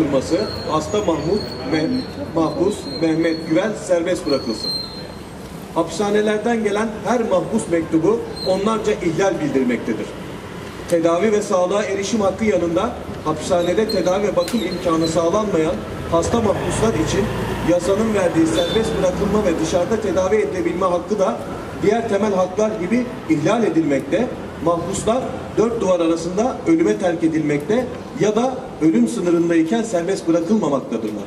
oturması hasta Mahmut Meh- Mahpus Mehmet Güven serbest bırakılsın. Hapishanelerden gelen her mahpus mektubu onlarca ihlal bildirmektedir. Tedavi ve sağlığa erişim hakkı yanında hapishanede tedavi ve bakım imkanı sağlanmayan hasta mahpuslar için yasanın verdiği serbest bırakılma ve dışarıda tedavi edilebilme hakkı da diğer temel haklar gibi ihlal edilmekte. Mahpuslar dört duvar arasında ölüme terk edilmekte ya da ölüm sınırındayken serbest bırakılmamaktadırlar.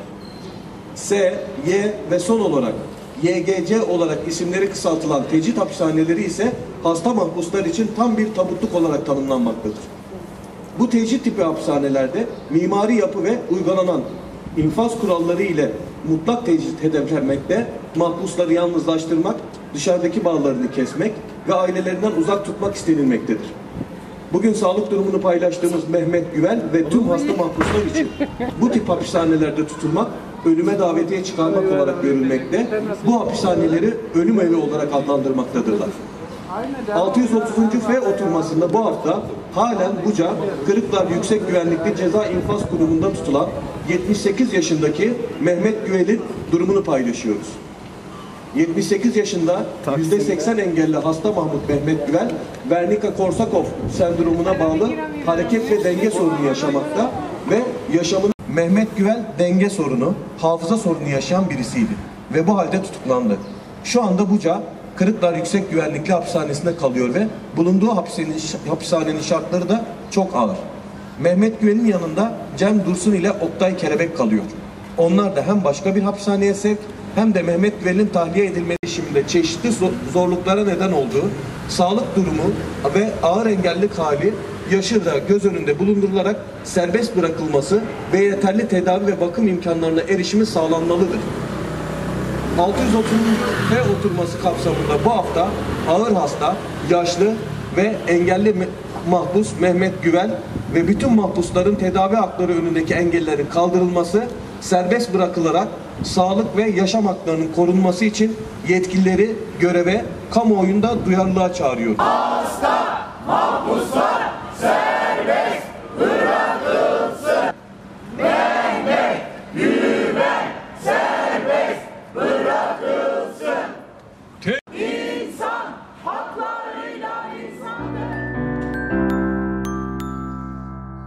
S, Y ve son olarak YGC olarak isimleri kısaltılan tecrit hapishaneleri ise hasta mahpuslar için tam bir tabutluk olarak tanımlanmaktadır. Bu tecrit tipi hapishanelerde mimari yapı ve uygulanan infaz kuralları ile mutlak tecrit hedeflenmekte, mahpusları yalnızlaştırmak, dışarıdaki bağlarını kesmek ve ailelerinden uzak tutmak istenilmektedir. Bugün sağlık durumunu paylaştığımız Mehmet Güven ve tüm hasta mahpuslar için bu tip hapishanelerde tutulmak ölüme davetiye çıkarmak olarak görülmekte. Bu hapishaneleri ölüm evi olarak adlandırmaktadırlar. 630. F oturmasında bu hafta halen Buca Kırıklar Yüksek Güvenlikli Ceza İnfaz Kurumu'nda tutulan 78 yaşındaki Mehmet Güven'in durumunu paylaşıyoruz. 78 yaşında %80 engelli hasta Mahmut Mehmet Güven, Wernicke-Korsakov sendromuna bağlı hareket ve denge sorunu yaşamakta ve yaşamını Mehmet Güven denge sorunu, hafıza sorunu yaşayan birisiydi ve bu halde tutuklandı. Şu anda Buca Kırıklar Yüksek Güvenlikli Hapishanesi'nde kalıyor ve bulunduğu hapishanenin, hapishanenin şartları da çok ağır. Mehmet Güven'in yanında Cem Dursun ile Oktay Kelebek kalıyor. Onlar da hem başka bir hapishaneye sevk hem de Mehmet Güven'in tahliye edilme işiminde çeşitli zo- zorluklara neden olduğu sağlık durumu ve ağır engellilik hali yaşı da göz önünde bulundurularak serbest bırakılması ve yeterli tedavi ve bakım imkanlarına erişimi sağlanmalıdır. 630 F oturması kapsamında bu hafta ağır hasta, yaşlı ve engelli mahpus Mehmet Güven ve bütün mahpusların tedavi hakları önündeki engellerin kaldırılması, serbest bırakılarak sağlık ve yaşam haklarının korunması için yetkilileri göreve, kamuoyunda duyarlılığa çağırıyor. Hasta